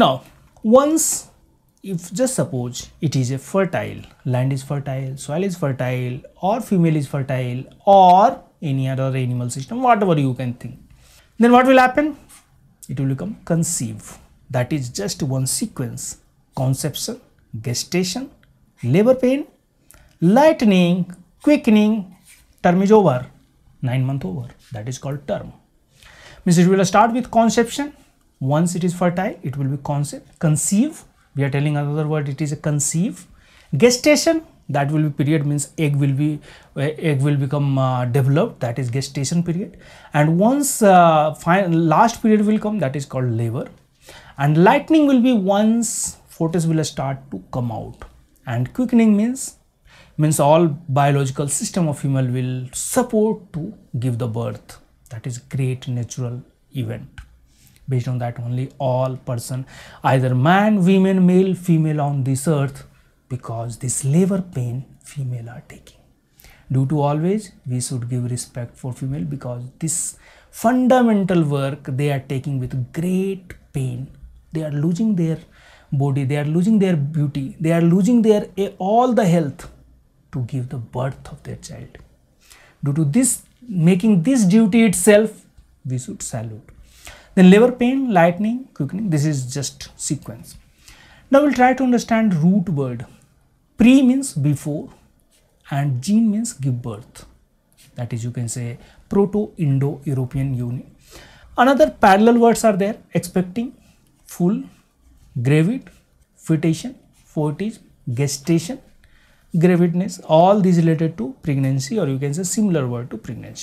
Now, once if just suppose it is a fertile, land is fertile, soil is fertile, or female is fertile, or any other animal system, whatever you can think, then what will happen? It will become conceive. That is just one sequence conception, gestation, labor pain, lightening, quickening, term is over, nine month over. That is called term. Means it will start with conception. Once it is fertile, it will be concept, conceive. We are telling another word, it is a conceive. Gestation, that will be period means egg will be uh, egg will become uh, developed. That is gestation period. And once uh, last period will come that is called labor. And lightening will be once fetus will start to come out. And quickening means means all biological system of female will support to give the birth. That is great natural event based on that only all person either man women male female on this earth because this labor pain female are taking. Due to always we should give respect for female because this fundamental work they are taking with great pain they are losing their body they are losing their beauty they are losing their eh, all the health to give the birth of their child. Due to this making this duty itself we should salute then labor pain lightening quickening this is just sequence now we'll try to understand root word Pre means before and gene means give birth. That is you can say Proto-Indo-European Union. Another parallel words are there expecting, full, gravid, fetation, foetage, gestation, gravidness all these related to pregnancy or you can say similar word to pregnancy.